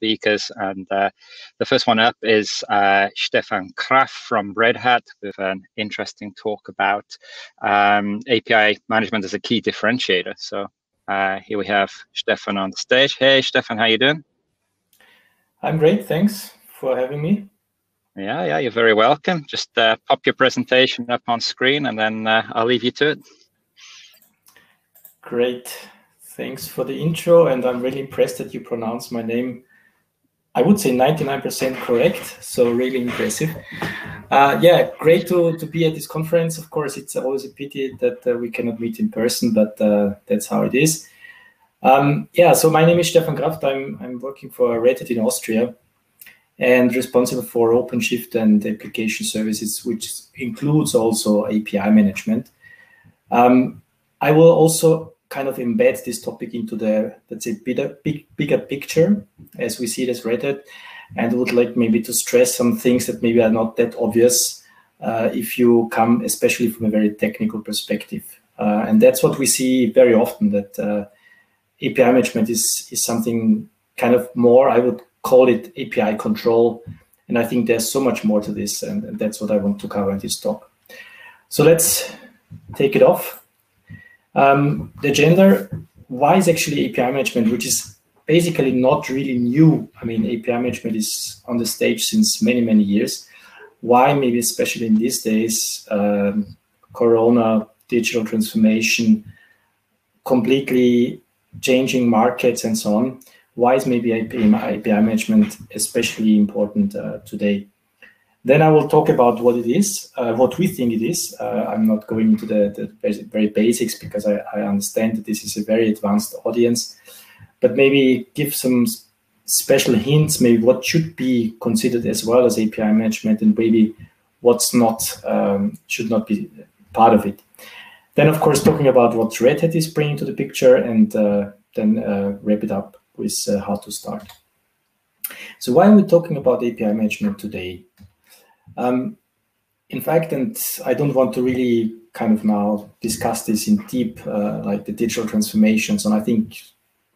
speakers. And uh, the first one up is uh, Stephan Kraft from Red Hat with an interesting talk about um, API management as a key differentiator. So uh, here we have Stephan on the stage. Hey, Stephan, how you doing? I'm great. Thanks for having me. Yeah, yeah, you're very welcome. Just uh, pop your presentation up on screen and then uh, I'll leave you to it. Great. Thanks for the intro. And I'm really impressed that you pronounce my name, I would say 99% correct. So, really impressive. Uh, yeah, great to, to be at this conference. Of course, it's always a pity that uh, we cannot meet in person, but uh, that's how it is. Um, yeah, so my name is Stephan Kraft. I'm, I'm working for Red Hat in Austria and responsible for OpenShift and application services, which includes also API management. Um, I will also kind of embed this topic into the, let's say, bigger, big, bigger picture as we see it as Red and would like maybe to stress some things that maybe are not that obvious uh, if you come, especially from a very technical perspective. Uh, and that's what we see very often that uh, API management is, is something kind of more, I would call it API control. And I think there's so much more to this, and, and that's what I want to cover in this talk. So let's take it off. Um, the gender, why is actually API management, which is basically not really new. I mean, API management is on the stage since many, many years. Why, maybe especially in these days, um, Corona, digital transformation, completely changing markets and so on why is maybe API, API management especially important uh, today? Then I will talk about what it is, uh, what we think it is. Uh, I'm not going into the, the very basics because I, I, understand that this is a very advanced audience, but maybe give some special hints, maybe what should be considered as well as API management and maybe what's not, um, should not be part of it. Then, of course, talking about what Red Hat is bringing to the picture and uh, then uh, wrap it up with uh, how to start. So why are we talking about API management today? Um, in fact, and I don't want to really kind of now discuss this in deep, uh, like the digital transformations, and I think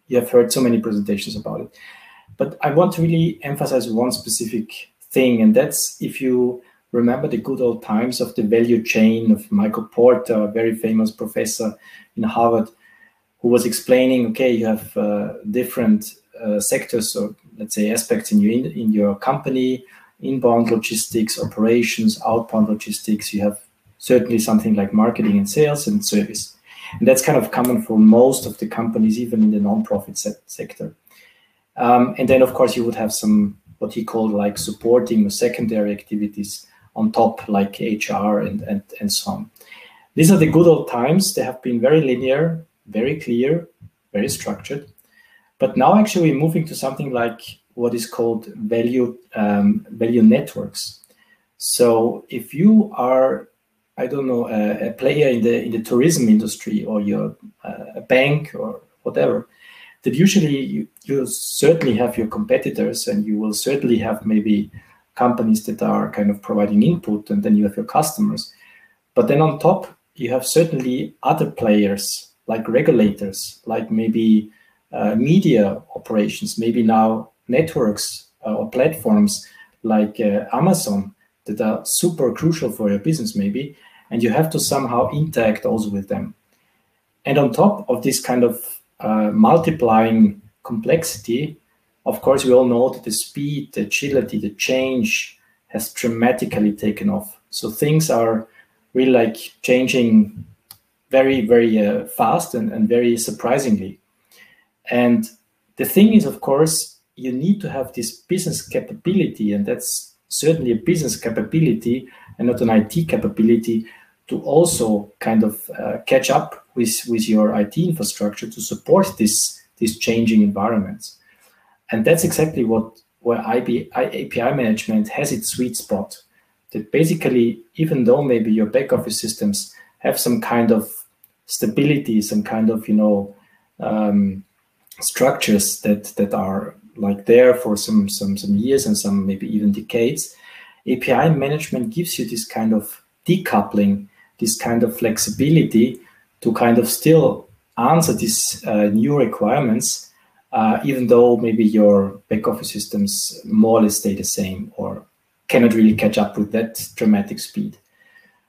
you have heard so many presentations about it. But I want to really emphasize one specific thing, and that's if you remember the good old times of the value chain of Michael Porter, a very famous professor in Harvard, who was explaining, okay, you have uh, different uh, sectors or let's say aspects in your in, in, your company, inbound logistics, operations, outbound logistics. You have certainly something like marketing and sales and service, and that's kind of common for most of the companies, even in the non-profit se sector. Um, and then, of course, you would have some what he called like supporting or secondary activities on top, like HR and and and so on. These are the good old times. They have been very linear very clear, very structured. But now actually we're moving to something like what is called value um, value networks. So if you are, I don't know, a, a player in the in the tourism industry or you're a bank or whatever, that usually you, you certainly have your competitors and you will certainly have maybe companies that are kind of providing input and then you have your customers. But then on top, you have certainly other players like regulators, like maybe uh, media operations, maybe now networks uh, or platforms like uh, Amazon that are super crucial for your business, maybe, and you have to somehow interact also with them. And on top of this kind of uh, multiplying complexity, of course, we all know that the speed, the agility, the change has dramatically taken off. So things are really like changing very, very uh, fast and, and very surprisingly. And the thing is, of course, you need to have this business capability, and that's certainly a business capability and not an IT capability to also kind of uh, catch up with, with your IT infrastructure to support this, these changing environments. And that's exactly what where API management has its sweet spot. That basically, even though maybe your back office systems have some kind of stability, some kind of you know um, structures that that are like there for some some some years and some maybe even decades. API management gives you this kind of decoupling, this kind of flexibility to kind of still answer these uh, new requirements uh, even though maybe your back office systems more or less stay the same or cannot really catch up with that dramatic speed.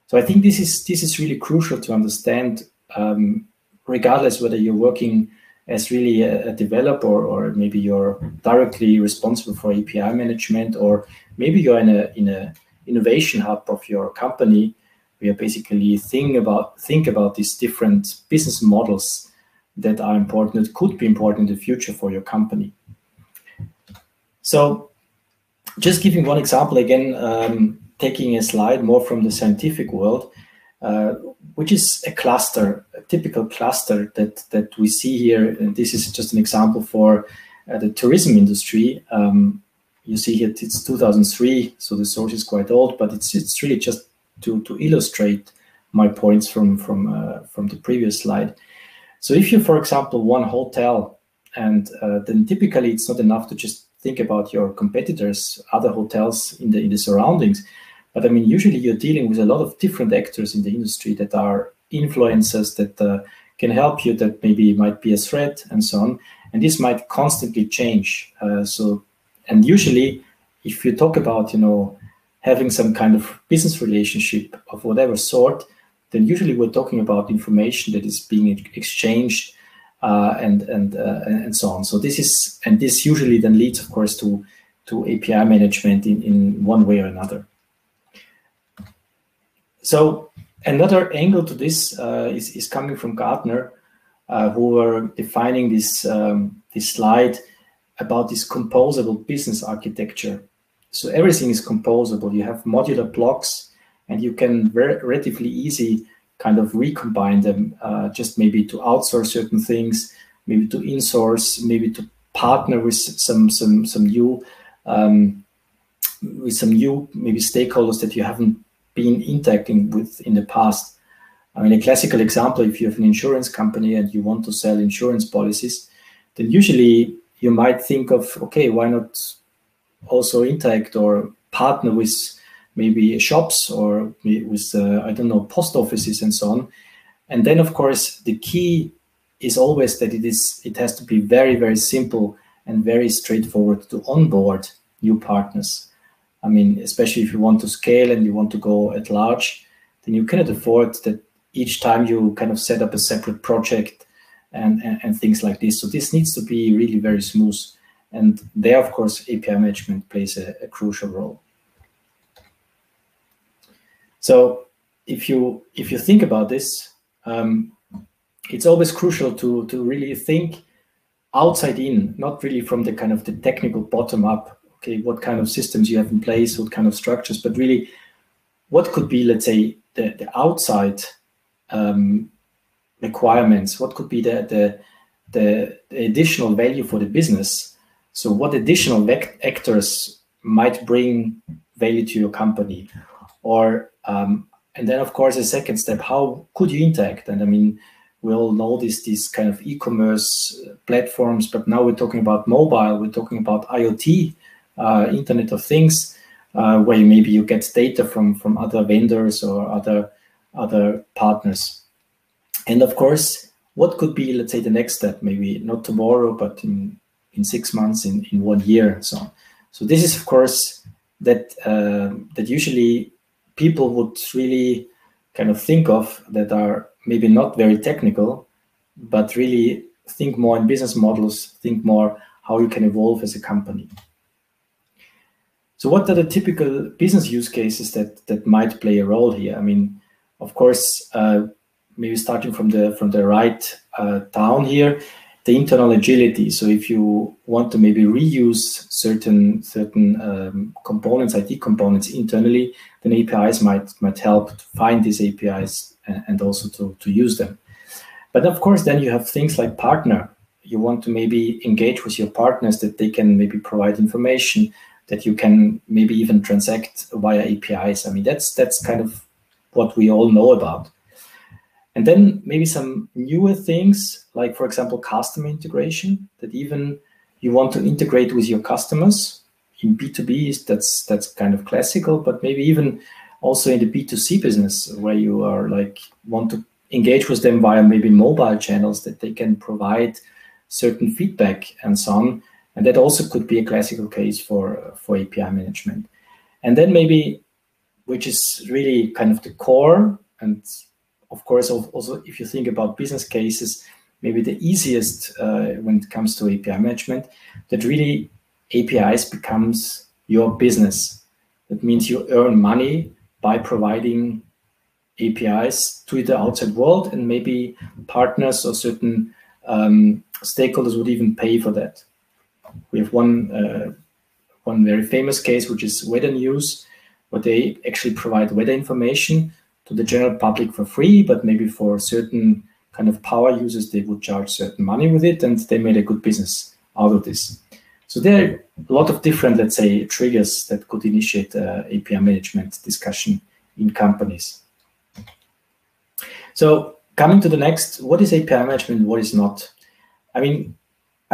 So I think this is this is really crucial to understand, um, regardless whether you're working as really a, a, developer or maybe you're directly responsible for API management or maybe you're in a in a innovation hub of your company where basically think about think about these different business models that are important that could be important in the future for your company. So just giving one example again, um, taking a slide more from the scientific world, uh, which is a cluster, a typical cluster that that we see here. And this is just an example for uh, the tourism industry. Um, you see here it's 2003, so the source is quite old, but it's it's really just to to illustrate my points from from uh, from the previous slide. So if you, for example, one hotel, and uh, then typically it's not enough to just think about your competitors, other hotels in the in the surroundings but I mean, usually you're dealing with a lot of different actors in the industry that are influencers that uh, can help you, that maybe might be a threat, and so on. And this might constantly change. Uh, so, and usually, if you talk about, you know, having some kind of business relationship of whatever sort, then usually we're talking about information that is being exchanged uh, and and uh, and so on. So this is and this usually then leads, of course, to to API management in, in one way or another. So another angle to this uh, is, is coming from Gartner, uh, who were defining this, um, this slide about this composable business architecture. So everything is composable. You have modular blocks, and you can very relatively easy kind of recombine them, uh, just maybe to outsource certain things, maybe to insource, maybe to partner with some some some new um, with some new maybe stakeholders that you haven't been interacting with in the past. I mean, a classical example, if you have an insurance company and you want to sell insurance policies, then usually you might think of, okay, why not also interact or partner with maybe shops or with, uh, I don't know, post offices and so on. And then, of course, the key is always that it is it has to be very, very simple and very straightforward to onboard new partners. I mean, especially if you want to scale and you want to go at large, then you cannot afford that each time you kind of set up a separate project and, and, and things like this. So this needs to be really very smooth. And there, of course, API management plays a, a crucial role. So if you if you think about this, um, it's always crucial to to really think outside in, not really from the kind of the technical bottom up okay, what kind of systems you have in place, what kind of structures, but really what could be, let's say, the, the outside um, requirements, what could be the, the, the, the, additional value for the business. So what additional actors might bring value to your company? Or, um, and then of course, a second step, how could you interact? And I mean, we all know this, these kind of e-commerce platforms, but now we're talking about mobile, we're talking about IoT uh, Internet of Things, uh, where maybe you get data from from other vendors or other other partners. And of course, what could be, let's say, the next step? Maybe not tomorrow, but in in six months, in in one year, and so on. So this is, of course, that uh, that usually people would really kind of think of that are maybe not very technical, but really think more in business models, think more how you can evolve as a company. So what are the typical business use cases that that might play a role here? I mean, of course, uh, maybe starting from the from the right uh, down here, the internal agility. So if you want to maybe reuse certain certain um, components, IT components internally, then APIs might might help to find these APIs and, and also to to use them. But of course, then you have things like partner. You want to maybe engage with your partners that they can maybe provide information that you can maybe even transact via APIs. I mean, that's that's kind of what we all know about. And then maybe some newer things, like for example, customer integration, that even you want to integrate with your customers in B2B, that's that's kind of classical, but maybe even also in the B2C business where you are like want to engage with them via maybe mobile channels that they can provide certain feedback and so on. And that also could be a classical case for, for API management. And then maybe, which is really kind of the core, and of course, also if you think about business cases, maybe the easiest uh, when it comes to API management, that really APIs becomes your business. That means you earn money by providing APIs to the outside world, and maybe partners or certain um, stakeholders would even pay for that. We have one uh, one very famous case, which is Weathernews, where they actually provide weather information to the general public for free, but maybe for certain kind of power users, they would charge certain money with it, and they made a good business out of this. So there are a lot of different, let's say, triggers that could initiate uh, API management discussion in companies. So coming to the next, what is API management? What is not? I mean,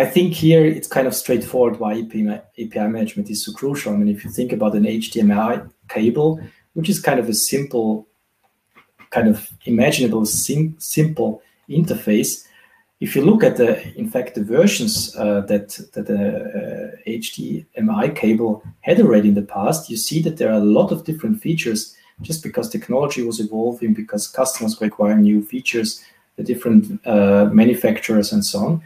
I think here it's kind of straightforward why API, management is so crucial. I mean, if you think about an HDMI cable, which is kind of a simple, kind of imaginable, sim simple interface, if you look at the, in fact, the versions uh, that, that the uh, HDMI cable had already in the past, you see that there are a lot of different features just because technology was evolving, because customers require new features, the different uh, manufacturers and so on.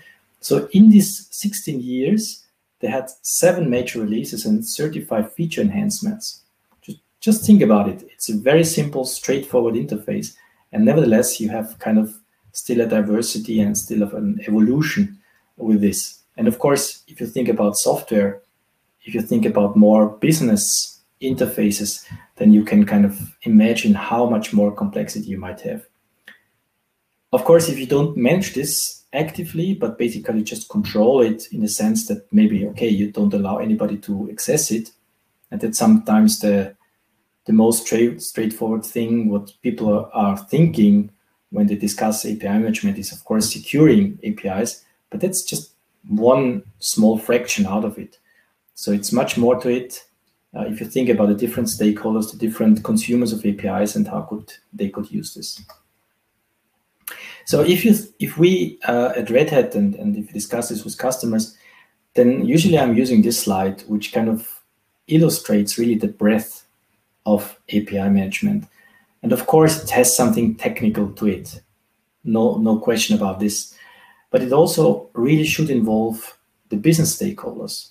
So in these 16 years, they had seven major releases and 35 feature enhancements. Just, just think about it. It's a very simple, straightforward interface. And nevertheless, you have kind of still a diversity and still of an evolution with this. And of course, if you think about software, if you think about more business interfaces, then you can kind of imagine how much more complexity you might have. Of course, if you don't manage this actively, but basically just control it in the sense that maybe, okay, you don't allow anybody to access it, and that sometimes the the most straight, straightforward thing what people are, are thinking when they discuss API management is, of course, securing APIs, but that's just one small fraction out of it. So it's much more to it. Uh, if you think about the different stakeholders, the different consumers of APIs, and how could they could use this. So if you if we uh, at Red Hat and, and if you discuss this with customers, then usually I'm using this slide, which kind of illustrates really the breadth of API management. And of course, it has something technical to it. No, no question about this. But it also really should involve the business stakeholders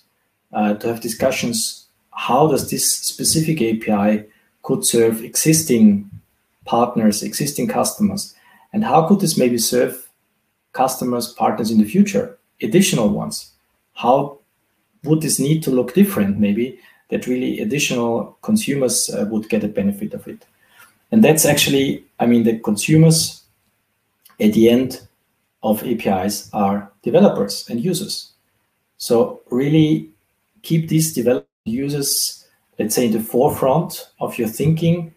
uh, to have discussions. How does this specific API could serve existing partners, existing customers? And how could this maybe serve customers, partners in the future, additional ones? How would this need to look different maybe that really additional consumers uh, would get a benefit of it? And that's actually, I mean, the consumers at the end of APIs are developers and users. So really keep these developers users, let's say, in the forefront of your thinking.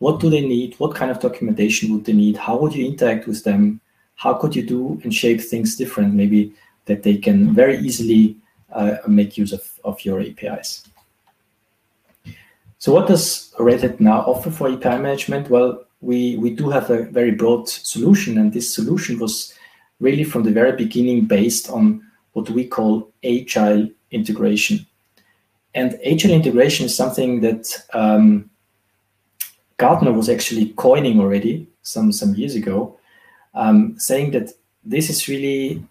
What do they need? What kind of documentation would they need? How would you interact with them? How could you do and shape things different? Maybe that they can very easily uh, make use of, of your APIs. So what does Red Hat now offer for API management? Well, we, we do have a very broad solution, and this solution was really from the very beginning based on what we call agile integration. And agile integration is something that um, Gartner was actually coining already some, some years ago, um, saying that this is really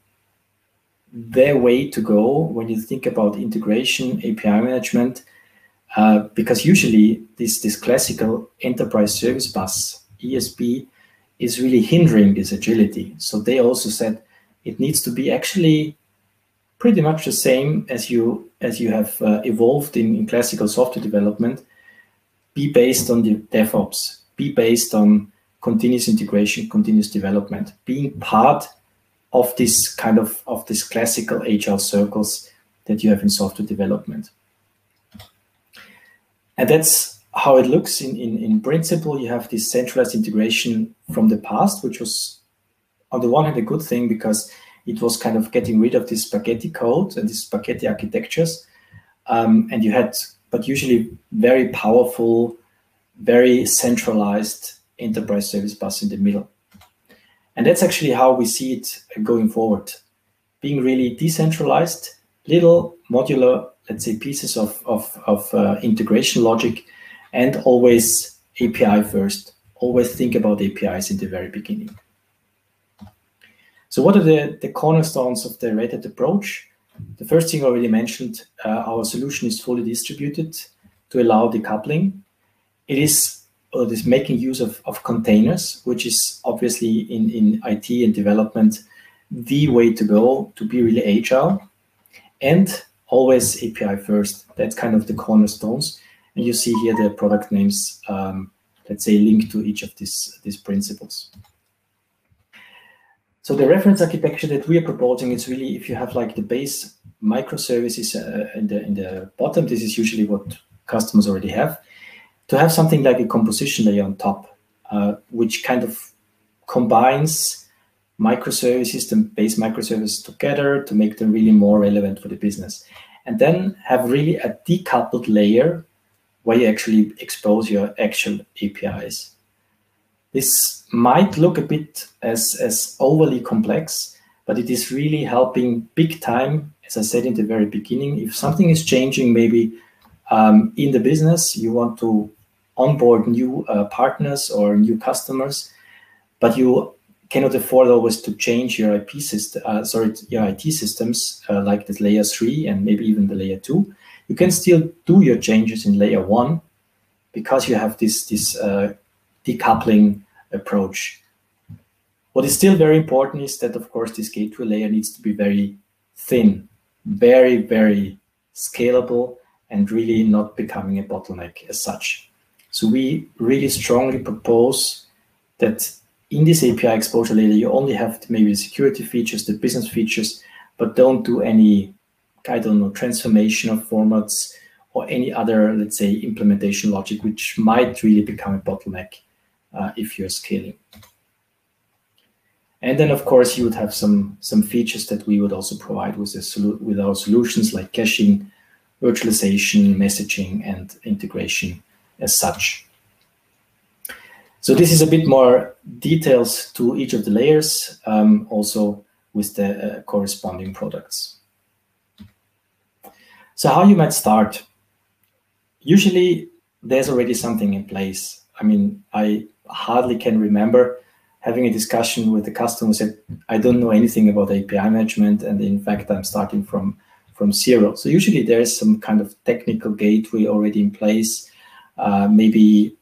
their way to go when you think about integration, API management, uh, because usually this, this classical enterprise service bus, ESB, is really hindering this agility. So they also said it needs to be actually pretty much the same as you as you have uh, evolved in, in classical software development, be based on the DevOps, be based on continuous integration, continuous development, being part of this kind of of this classical agile circles that you have in software development. And that's how it looks in, in, in principle. You have this centralized integration from the past, which was on the one hand a good thing because it was kind of getting rid of this spaghetti code and these spaghetti architectures. Um, and you had, but usually very powerful, very centralized enterprise service bus in the middle. And that's actually how we see it going forward. being really decentralized, little modular, let's say, pieces of, of, of uh, integration logic, and always API first. Always think about APIs in the very beginning. So what are the, the cornerstones of the Red Hat approach? The first thing already mentioned, uh, our solution is fully distributed to allow decoupling. It is or making use of, of containers, which is obviously in, in IT and development the way to go to be really agile and always API first. That's kind of the cornerstones. And you see here the product names, um, let's say, linked to each of these, these principles. So the reference architecture that we are proposing is really if you have like the base microservices uh, in the in the bottom, this is usually what customers already have. To have something like a composition layer on top, uh, which kind of combines microservices, the base microservices together to make them really more relevant for the business. And then have really a decoupled layer where you actually expose your actual APIs. This might look a bit as, as overly complex, but it is really helping big time, as I said in the very beginning. If something is changing, maybe um, in the business, you want to onboard new uh, partners or new customers, but you cannot afford always to change your IP system, uh, sorry, your IT systems uh, like the layer three and maybe even the layer two. You can still do your changes in layer one because you have this this uh, decoupling approach. What is still very important is that, of course, this gateway layer needs to be very thin, very, very scalable, and really not becoming a bottleneck as such. So we really strongly propose that in this API exposure layer, you only have maybe security features, the business features, but don't do any, I don't know, transformation of formats or any other, let's say, implementation logic, which might really become a bottleneck uh, if you're scaling. And then, of course, you would have some some features that we would also provide with the with our solutions like caching, virtualization, messaging, and integration as such. So this is a bit more details to each of the layers, um, also with the uh, corresponding products. So how you might start? Usually there's already something in place. I mean, I hardly can remember having a discussion with the customer said, I don't know anything about API management. And in fact, I'm starting from, from zero. So usually there is some kind of technical gateway already in place. Uh, maybe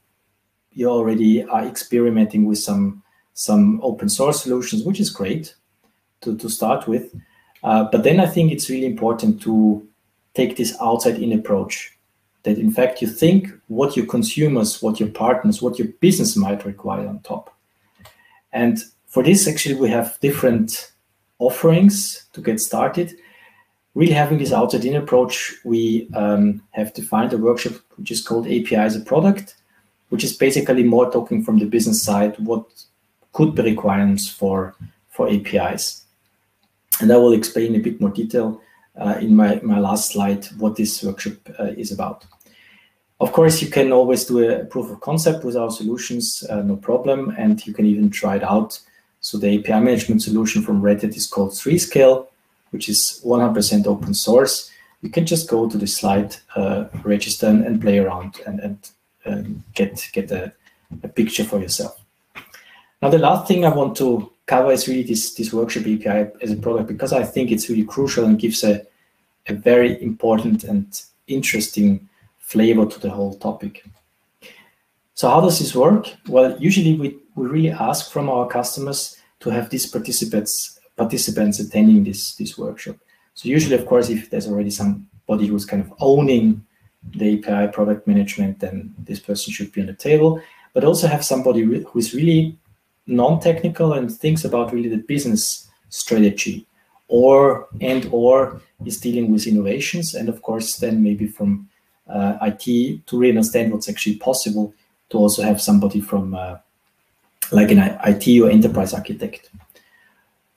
you already are experimenting with some, some open source solutions, which is great to, to start with. Uh, but then I think it's really important to take this outside in approach that in fact you think what your consumers, what your partners, what your business might require on top. And for this, actually, we have different offerings to get started. Really having this outside-in approach, we um, have defined a workshop which is called API as a product, which is basically more talking from the business side, what could be requirements for, for APIs. And I will explain a bit more detail uh, in my, my last slide what this workshop uh, is about. Of course, you can always do a proof of concept with our solutions, uh, no problem, and you can even try it out. So the API management solution from Red Hat is called 3Scale, which is 100% open source. You can just go to the slide, uh, register and, and, play around and, and um, get, get a, a picture for yourself. Now, the last thing I want to cover is really this, this workshop API as a product because I think it's really crucial and gives a, a very important and interesting flavor to the whole topic. So how does this work? Well, usually we, we really ask from our customers to have these participants participants attending this, this workshop. So usually, of course, if there's already somebody who's kind of owning the API product management, then this person should be on the table. But also have somebody who is really non-technical and thinks about really the business strategy or and or is dealing with innovations and of course then maybe from uh, IT to really understand what's actually possible to also have somebody from uh, like an IT or enterprise architect.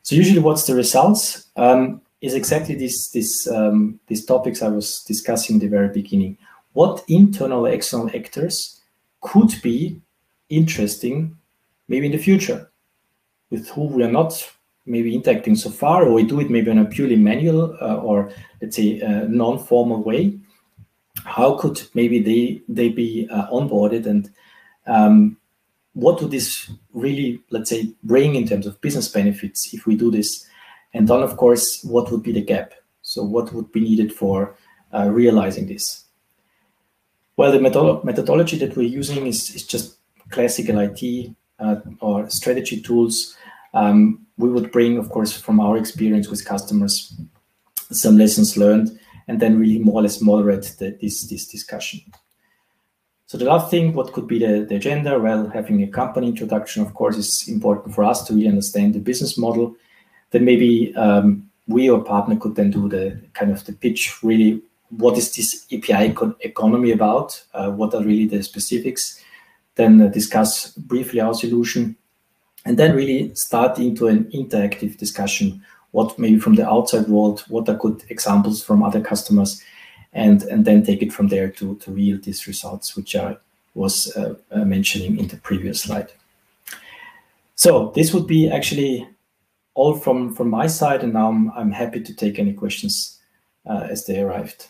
So usually what's the results um, is exactly this, this, um, these topics I was discussing in the very beginning. What internal external actors could be interesting maybe in the future with who we are not maybe interacting so far, or we do it maybe in a purely manual uh, or let's say uh, non-formal way. How could maybe they they be uh, onboarded, and um, what would this really let's say bring in terms of business benefits if we do this? And then, of course, what would be the gap? So, what would be needed for uh, realizing this? Well, the methodology that we're using is, is just classical IT uh, or strategy tools. Um, we would bring, of course, from our experience with customers, some lessons learned, and then really more or less moderate the, this, this discussion. So the last thing, what could be the, the agenda? Well, having a company introduction, of course, is important for us to really understand the business model. Then maybe um, we or partner could then do the kind of the pitch, really, what is this API economy about? Uh, what are really the specifics? Then uh, discuss briefly our solution and then really start into an interactive discussion what maybe from the outside world what are good examples from other customers and and then take it from there to to yield these results which i was uh, uh, mentioning in the previous slide. So this would be actually all from from my side and now i'm, I'm happy to take any questions uh, as they arrived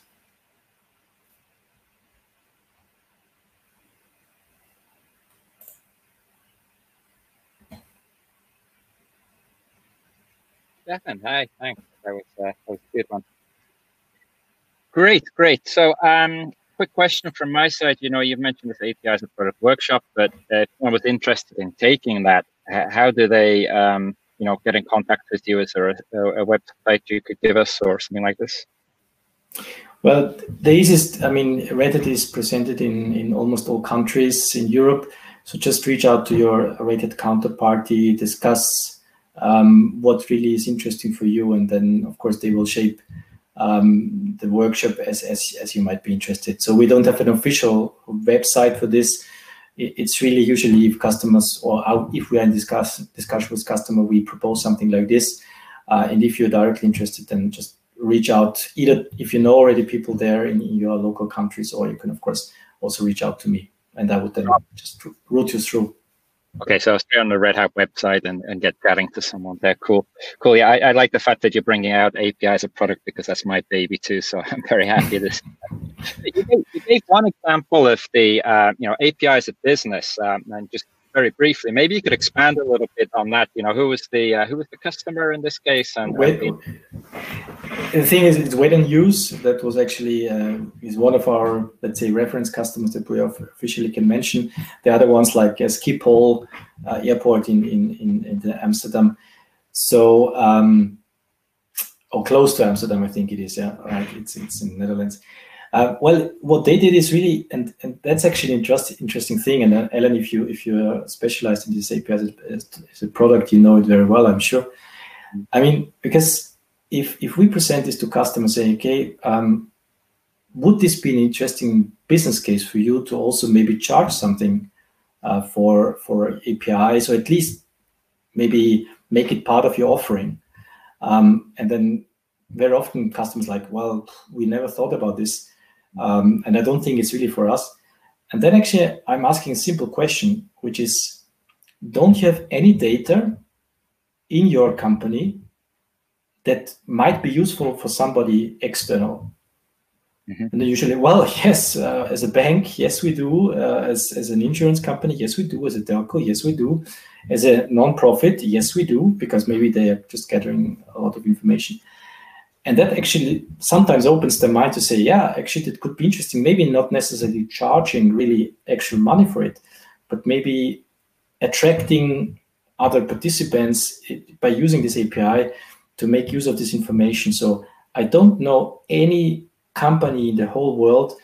Stephan, hi, thanks. That was, uh, that was a good one. Great, great. So, um, quick question from my side. You know, you've mentioned this APIs as a product workshop, but if someone was interested in taking that, how do they, um, you know, get in contact with you? Is there a, a, website you could give us or something like this? Well, the easiest, I mean, Red Hat is presented in, in almost all countries in Europe. So just reach out to your Hat counterparty, discuss um, what really is interesting for you, and then of course they will shape um, the workshop as, as as you might be interested. So we don't have an official website for this. It's really usually if customers or if we are in discuss discussion with customer, we propose something like this. Uh, and if you're directly interested, then just reach out either if you know already people there in, in your local countries, or you can of course also reach out to me, and I would then just route you through. Okay, so I'll stay on the Red Hat website and, and get chatting to someone there. Cool, cool. Yeah, I, I, like the fact that you're bringing out API as a product because that's my baby too. So I'm very happy. This you, gave, you, gave, one example of the uh, you know API as a business, um, and just very briefly, maybe you could expand a little bit on that. You know, who was the uh, who was the customer in this case? And Wait, the thing is, it's Weathernews that was actually uh, is one of our let's say reference customers that we officially can mention. The other ones like uh, Schiphol uh, Airport in in in, in Amsterdam. So. Um, or close to Amsterdam, I think it is. Yeah, right. It's it's in Netherlands. Uh, well, what they did is really, and, and that's actually an interest, interesting thing. And uh, Ellen, if you if you're specialized in this API as, as, a product, you know it very well, I'm sure. I mean, because if if we present this to customers, saying, okay, um, would this be an interesting business case for you to also maybe charge something uh, for for APIs, or at least maybe make it part of your offering? Um, and then very often customers like, well, we never thought about this. Um, and I don't think it's really for us. And then actually, I'm asking a simple question, which is, don't you have any data in your company that might be useful for somebody external? Mm-hmm. And usually, well, yes, uh, as a bank, yes, we do. Uh, as, as an insurance company, yes, we do. As a telco, yes, we do. As a non-profit, yes, we do, because maybe they are just gathering a lot of information and that actually sometimes opens the mind to say yeah actually it could be interesting. Maybe not necessarily charging really actual money for it but maybe attracting other participants by using this api to make use of this information. So i don't know any company in the whole world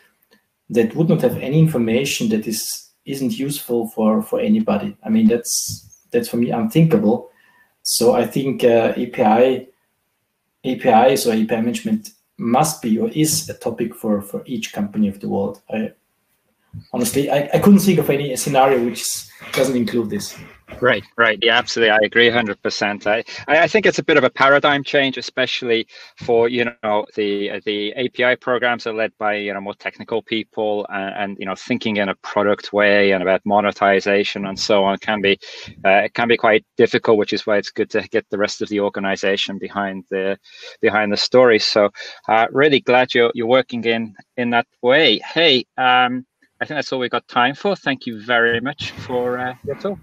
that would not have any information that is isn't useful for for anybody. I mean that's that's for me unthinkable. So i think uh, api APIs or API management must be or is a topic for, for each company of the world. I, honestly, I, I couldn't think of any scenario which doesn't include this. Right, right. Yeah, absolutely. I agree 100%. I, I think it's a bit of a paradigm change, especially for, you know, the the API programs are led by, you know, more technical people and, and you know, thinking in a product way and about monetization and so on can be, uh, it can be quite difficult, which is why it's good to get the rest of the organization behind the, behind the story. So uh, really glad you're, you're working in, in that way. Hey, um, I think that's all we've got time for. Thank you very much for uh, your talk.